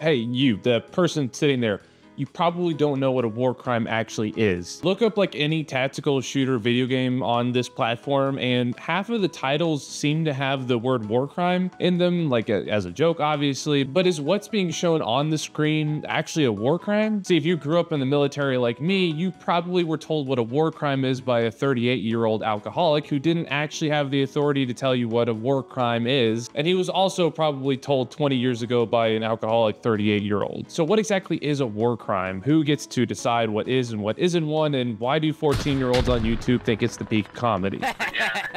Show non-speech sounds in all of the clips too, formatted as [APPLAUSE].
Hey, you, the person sitting there, you probably don't know what a war crime actually is. Look up like any tactical shooter video game on this platform, and half of the titles seem to have the word war crime in them, like a, as a joke, obviously. But is what's being shown on the screen actually a war crime? See, if you grew up in the military like me, you probably were told what a war crime is by a 38 year old alcoholic who didn't actually have the authority to tell you what a war crime is. And he was also probably told 20 years ago by an alcoholic 38 year old. So, what exactly is a war crime? Crime? Who gets to decide what is and what isn't one? And why do 14 year olds on YouTube think it's the peak of comedy? [LAUGHS]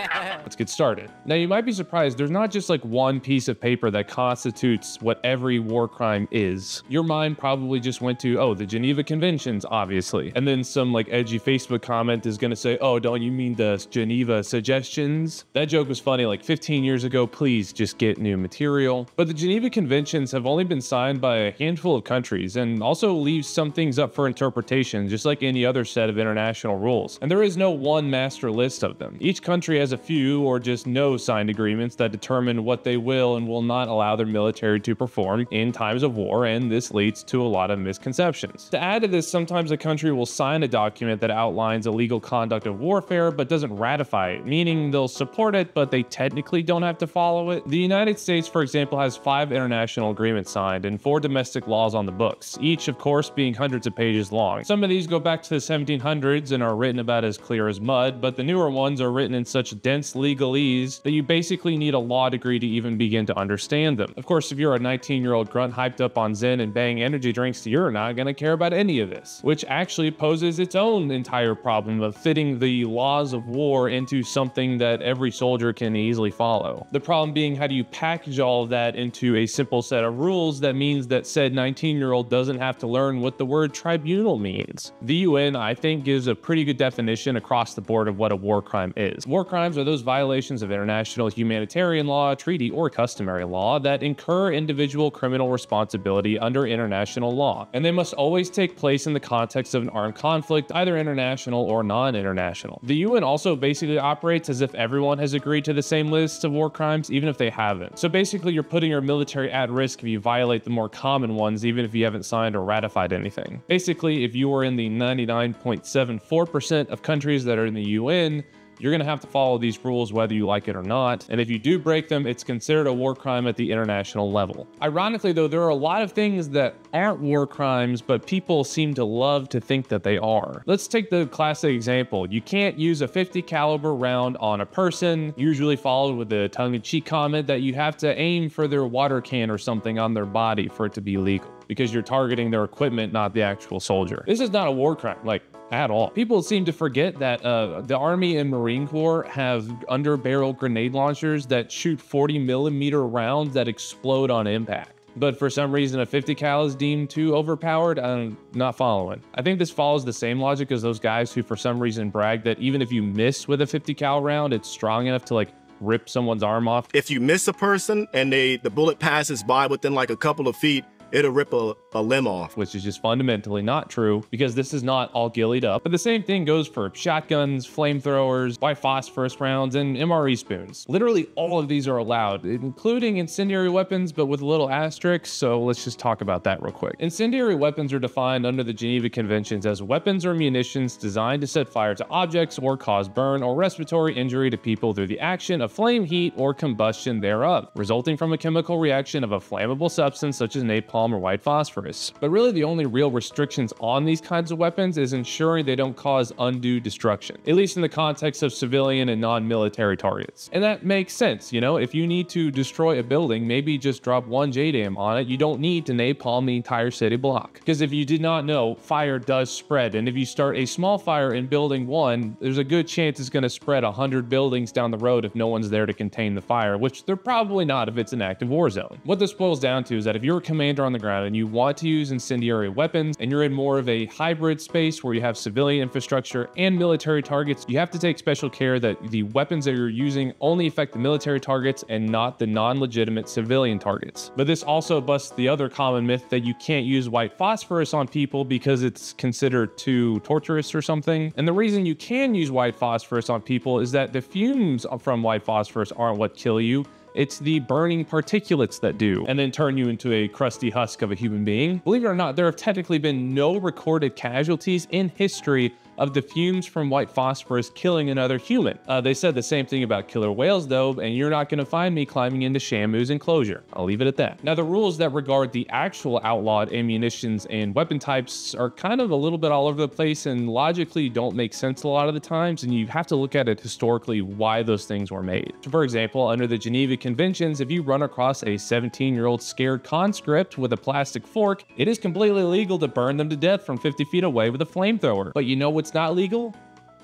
Let's get started. Now, you might be surprised, there's not just like one piece of paper that constitutes what every war crime is. Your mind probably just went to, oh, the Geneva Conventions, obviously. And then some like edgy Facebook comment is gonna say, oh, don't you mean the Geneva Suggestions? That joke was funny like 15 years ago. Please just get new material. But the Geneva Conventions have only been signed by a handful of countries and also some things up for interpretation, just like any other set of international rules. And there is no one master list of them. Each country has a few or just no signed agreements that determine what they will and will not allow their military to perform in times of war, and this leads to a lot of misconceptions. To add to this, sometimes a country will sign a document that outlines illegal conduct of warfare but doesn't ratify it, meaning they'll support it, but they technically don't have to follow it. The United States, for example, has five international agreements signed and four domestic laws on the books, each, of course, being hundreds of pages long. Some of these go back to the 1700s and are written about as clear as mud, but the newer ones are written in such dense legalese that you basically need a law degree to even begin to understand them. Of course, if you're a 19 year old grunt hyped up on Zyn and bang energy drinks, you're not going to care about any of this, which actually poses its own entire problem of fitting the laws of war into something that every soldier can easily follow. The problem being, how do you package all of that into a simple set of rules that means that said 19 year old doesn't have to learn what the word tribunal means. The UN, I think, gives a pretty good definition across the board of what a war crime is. War crimes are those violations of international humanitarian law, treaty, or customary law that incur individual criminal responsibility under international law, and they must always take place in the context of an armed conflict, either international or non international. The UN also basically operates as if everyone has agreed to the same list of war crimes, even if they haven't. So basically, you're putting your military at risk if you violate the more common ones, even if you haven't signed or ratified anything. Basically, if you are in the 99.74% of countries that are in the UN, you're going to have to follow these rules whether you like it or not. And if you do break them, it's considered a war crime at the international level. Ironically, though, there are a lot of things that aren't war crimes, but people seem to love to think that they are. Let's take the classic example. You can't use a 50 caliber round on a person, usually followed with a tongue-in-cheek comment that you have to aim for their water can or something on their body for it to be legal because you're targeting their equipment, not the actual soldier. This is not a war crime, like at all. People seem to forget that uh, the Army and Marine Corps have under barrel grenade launchers that shoot 40 millimeter rounds that explode on impact. But for some reason a 50 cal is deemed too overpowered i'm not following. I think this follows the same logic as those guys who for some reason brag that even if you miss with a 50 cal round it's strong enough to like rip someone's arm off. If you miss a person and they the bullet passes by within like a couple of feet it'll rip a, a limb off. Which is just fundamentally not true because this is not all gillied up. But the same thing goes for shotguns, flamethrowers, white phosphorus rounds, and MRE spoons. Literally all of these are allowed, including incendiary weapons, but with a little asterisk. So let's just talk about that real quick. Incendiary weapons are defined under the Geneva Conventions as weapons or munitions designed to set fire to objects or cause burn or respiratory injury to people through the action of flame, heat, or combustion thereof, resulting from a chemical reaction of a flammable substance such as napalm napalm or white phosphorus. But really the only real restrictions on these kinds of weapons is ensuring they don't cause undue destruction, at least in the context of civilian and non-military targets. And that makes sense, you know, if you need to destroy a building, maybe just drop one JDAM on it, you don't need to napalm the entire city block. Because if you did not know, fire does spread, and if you start a small fire in building one, there's a good chance it's going to spread 100 buildings down the road if no one's there to contain the fire, which they're probably not if it's an active war zone. What this boils down to is that if you're a commander on on the ground and you want to use incendiary weapons and you're in more of a hybrid space where you have civilian infrastructure and military targets, you have to take special care that the weapons that you're using only affect the military targets and not the non-legitimate civilian targets. But this also busts the other common myth that you can't use white phosphorus on people because it's considered too torturous or something. And the reason you can use white phosphorus on people is that the fumes from white phosphorus aren't what kill you, It's the burning particulates that do, and then turn you into a crusty husk of a human being. Believe it or not, there have technically been no recorded casualties in history of the fumes from white phosphorus killing another human. Uh, they said the same thing about killer whales though, and you're not going to find me climbing into Shamu's enclosure. I'll leave it at that. Now the rules that regard the actual outlawed ammunitions and weapon types are kind of a little bit all over the place and logically don't make sense a lot of the times, and you have to look at it historically why those things were made. So for example, under the Geneva Conventions, if you run across a 17 year old scared conscript with a plastic fork, it is completely legal to burn them to death from 50 feet away with a flamethrower. But you know what's not legal?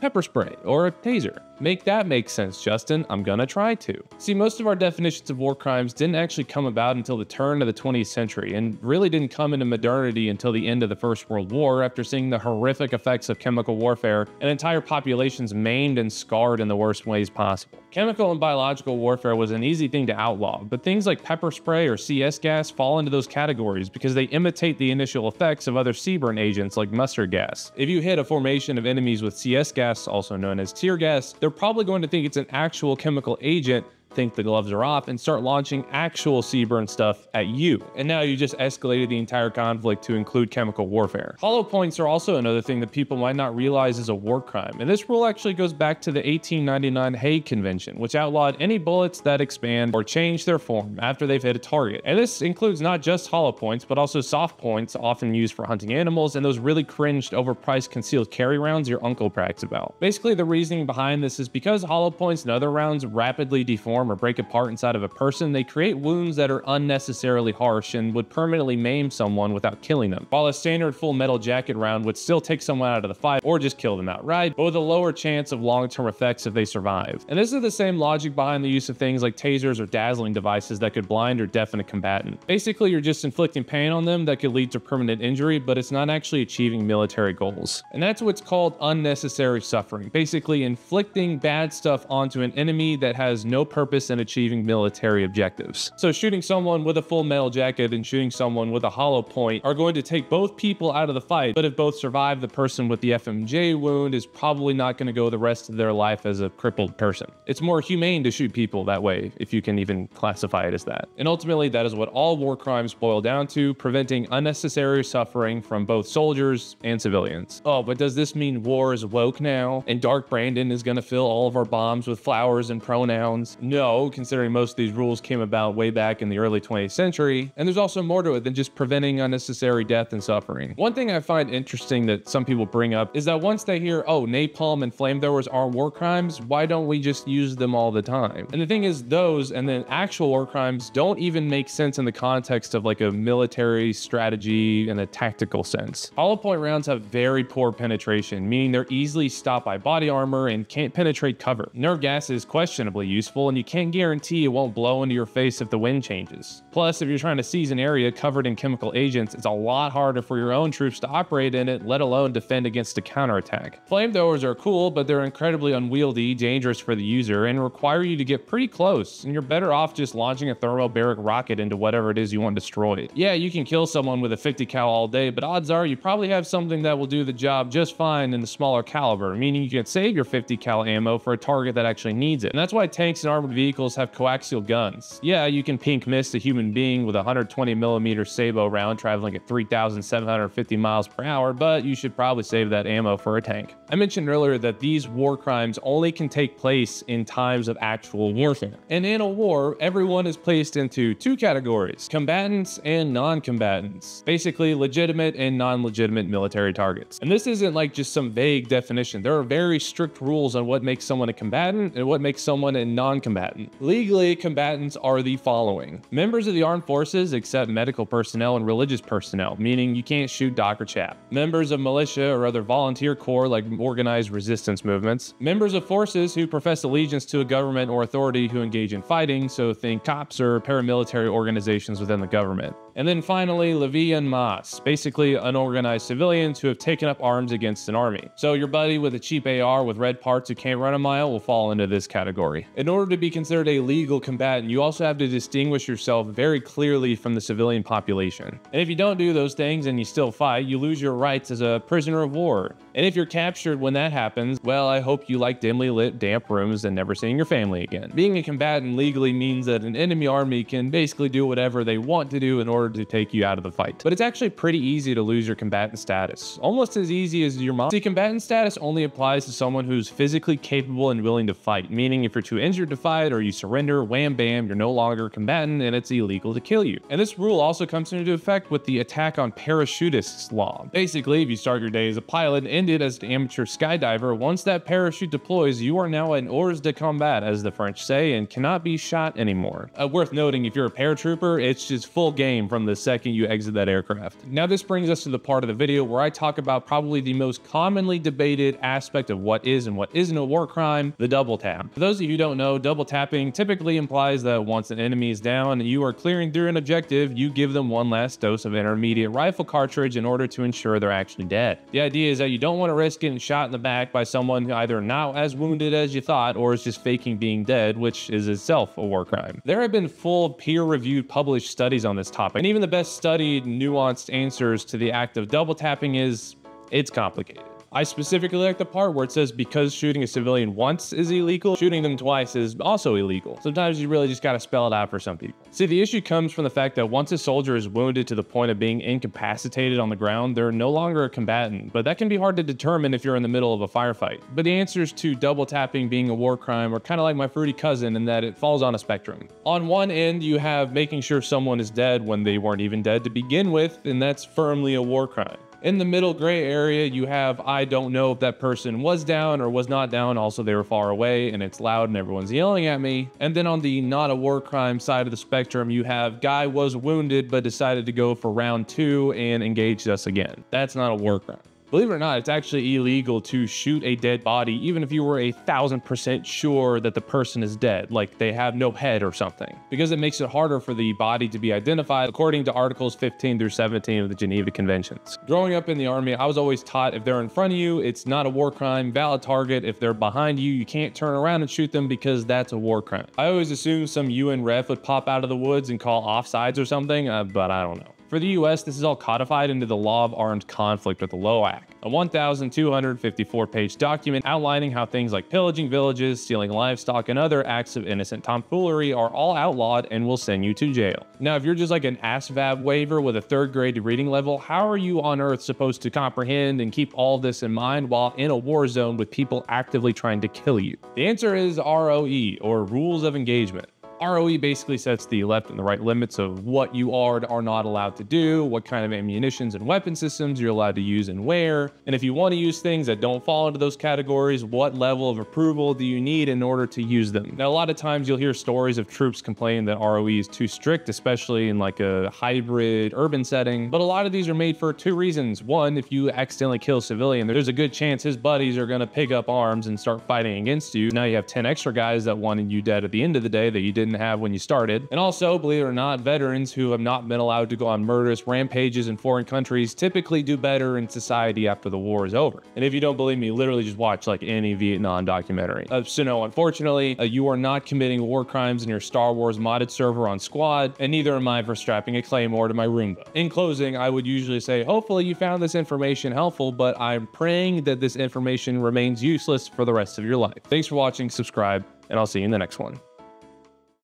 Pepper spray or a taser. Make that make sense, Justin. I'm gonna try to. See, most of our definitions of war crimes didn't actually come about until the turn of the 20th century and really didn't come into modernity until the end of the First World War after seeing the horrific effects of chemical warfare and entire populations maimed and scarred in the worst ways possible. Chemical and biological warfare was an easy thing to outlaw, but things like pepper spray or CS gas fall into those categories because they imitate the initial effects of other CBRN agents like mustard gas. If you hit a formation of enemies with CS gas, also known as tear gas, they're probably going to think it's an actual chemical agent think the gloves are off and start launching actual CBRN stuff at you. And now you just escalated the entire conflict to include chemical warfare. Hollow points are also another thing that people might not realize is a war crime. And this rule actually goes back to the 1899 Hague Convention, which outlawed any bullets that expand or change their form after they've hit a target. And this includes not just hollow points, but also soft points often used for hunting animals and those really cringed overpriced concealed carry rounds your uncle brags about. Basically, the reasoning behind this is because hollow points and other rounds rapidly deform or break apart inside of a person, they create wounds that are unnecessarily harsh and would permanently maim someone without killing them. While a standard full metal jacket round would still take someone out of the fight or just kill them outright, but with a lower chance of long-term effects if they survive. And this is the same logic behind the use of things like tasers or dazzling devices that could blind or deafen a combatant. Basically, you're just inflicting pain on them that could lead to permanent injury, but it's not actually achieving military goals. And that's what's called unnecessary suffering. Basically, inflicting bad stuff onto an enemy that has no purpose purpose in achieving military objectives. So shooting someone with a full metal jacket and shooting someone with a hollow point are going to take both people out of the fight, but if both survive, the person with the FMJ wound is probably not going to go the rest of their life as a crippled person. It's more humane to shoot people that way, if you can even classify it as that. And ultimately, that is what all war crimes boil down to, preventing unnecessary suffering from both soldiers and civilians. Oh, but does this mean war is woke now? And Dark Brandon is going to fill all of our bombs with flowers and pronouns? No, no, considering most of these rules came about way back in the early 20th century, and there's also more to it than just preventing unnecessary death and suffering. One thing I find interesting that some people bring up is that once they hear, oh, napalm and flamethrowers are war crimes, why don't we just use them all the time? And the thing is, those and then actual war crimes don't even make sense in the context of like a military strategy in a tactical sense. Hollow point rounds have very poor penetration, meaning they're easily stopped by body armor and can't penetrate cover. Nerve gas is questionably useful, and you can't guarantee it won't blow into your face if the wind changes. Plus, if you're trying to seize an area covered in chemical agents, it's a lot harder for your own troops to operate in it, let alone defend against a counterattack. Flamethrowers are cool, but they're incredibly unwieldy, dangerous for the user, and require you to get pretty close, and you're better off just launching a thermobaric rocket into whatever it is you want destroyed. Yeah, you can kill someone with a 50 cal all day, but odds are you probably have something that will do the job just fine in the smaller caliber, meaning you can save your 50 cal ammo for a target that actually needs it. And that's why tanks and armored vehicles have coaxial guns. Yeah, you can pink mist a human being with a 120 millimeter sabot round traveling at 3,750 miles per hour, but you should probably save that ammo for a tank. I mentioned earlier that these war crimes only can take place in times of actual warfare. And in a war, everyone is placed into two categories, combatants and non-combatants. Basically, legitimate and non-legitimate military targets. And this isn't like just some vague definition. There are very strict rules on what makes someone a combatant and what makes someone a non-combatant combatant. Legally, combatants are the following. Members of the armed forces except medical personnel and religious personnel, meaning you can't shoot Doc or Chap. Members of militia or other volunteer corps like organized resistance movements. Members of forces who profess allegiance to a government or authority who engage in fighting, so think cops or paramilitary organizations within the government And then finally, Levée en masse, basically unorganized civilians who have taken up arms against an army. So your buddy with a cheap AR with red parts who can't run a mile will fall into this category. In order to be considered a legal combatant, you also have to distinguish yourself very clearly from the civilian population. And if you don't do those things and you still fight, you lose your rights as a prisoner of war. And if you're captured when that happens, well, I hope you like dimly lit, damp rooms and never seeing your family again. Being a combatant legally means that an enemy army can basically do whatever they want to do in order to take you out of the fight. But it's actually pretty easy to lose your combatant status, almost as easy as your mom. See, combatant status only applies to someone who's physically capable and willing to fight, meaning if you're too injured to fight or you surrender, wham bam, you're no longer a combatant and it's illegal to kill you. And this rule also comes into effect with the attack on parachutists law. Basically, if you start your day as a pilot and as an amateur skydiver, once that parachute deploys, you are now an hors de combat, as the French say, and cannot be shot anymore. Uh, worth noting, if you're a paratrooper, it's just full game from the second you exit that aircraft. Now this brings us to the part of the video where I talk about probably the most commonly debated aspect of what is and what isn't a war crime, the double tap. For those of you who don't know, double tapping typically implies that once an enemy is down and you are clearing through an objective, you give them one last dose of intermediate rifle cartridge in order to ensure they're actually dead. The idea is that you don't want to risk getting shot in the back by someone who either not as wounded as you thought or is just faking being dead, which is itself a war crime. There have been full peer-reviewed published studies on this topic, and even the best studied, nuanced answers to the act of double tapping is it's complicated. I specifically like the part where it says because shooting a civilian once is illegal, shooting them twice is also illegal. Sometimes you really just gotta spell it out for some people. See, the issue comes from the fact that once a soldier is wounded to the point of being incapacitated on the ground, they're no longer a combatant, but that can be hard to determine if you're in the middle of a firefight. But the answers to double tapping being a war crime are kind of like my fruity cousin in that it falls on a spectrum. On one end, you have making sure someone is dead when they weren't even dead to begin with, and that's firmly a war crime. In the middle gray area, you have I don't know if that person was down or was not down. Also, they were far away and it's loud and everyone's yelling at me. And then on the not a war crime side of the spectrum, you have guy was wounded but decided to go for round two and engaged us again. That's not a war crime. Believe it or not, it's actually illegal to shoot a dead body, even if you were a thousand percent sure that the person is dead, like they have no head or something, because it makes it harder for the body to be identified, according to Articles 15 through 17 of the Geneva Conventions. Growing up in the Army, I was always taught if they're in front of you, it's not a war crime, valid target. If they're behind you, you can't turn around and shoot them because that's a war crime. I always assumed some UN ref would pop out of the woods and call offsides or something, uh, but I don't know. For the US, this is all codified into the Law of Armed Conflict or the LOAC, a 1,254 page document outlining how things like pillaging villages, stealing livestock, and other acts of innocent tomfoolery are all outlawed and will send you to jail. Now, if you're just like an ASVAB waiver with a third grade reading level, how are you on earth supposed to comprehend and keep all this in mind while in a war zone with people actively trying to kill you? The answer is ROE, or Rules of Engagement. ROE basically sets the left and the right limits of what you are are not allowed to do, what kind of ammunitions and weapon systems you're allowed to use and where, and if you want to use things that don't fall into those categories, what level of approval do you need in order to use them? Now, a lot of times you'll hear stories of troops complain that ROE is too strict, especially in like a hybrid urban setting, but a lot of these are made for two reasons. One, if you accidentally kill a civilian, there's a good chance his buddies are going to pick up arms and start fighting against you. Now you have 10 extra guys that wanted you dead at the end of the day that you didn't didn't have when you started. And also, believe it or not, veterans who have not been allowed to go on murderous rampages in foreign countries typically do better in society after the war is over. And if you don't believe me, literally just watch like any Vietnam documentary. Uh, so no, unfortunately, uh, you are not committing war crimes in your Star Wars modded server on Squad, and neither am I for strapping a claymore to my Roomba. In closing, I would usually say, hopefully you found this information helpful, but I'm praying that this information remains useless for the rest of your life. Thanks for watching, subscribe, and I'll see you in the next one.